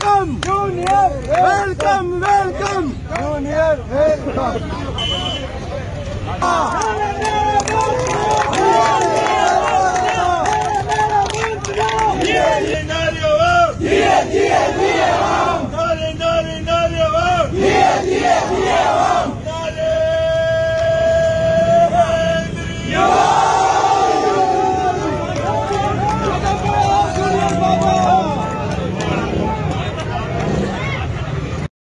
Welcome! Junior! Welcome! Welcome! Junior! Welcome!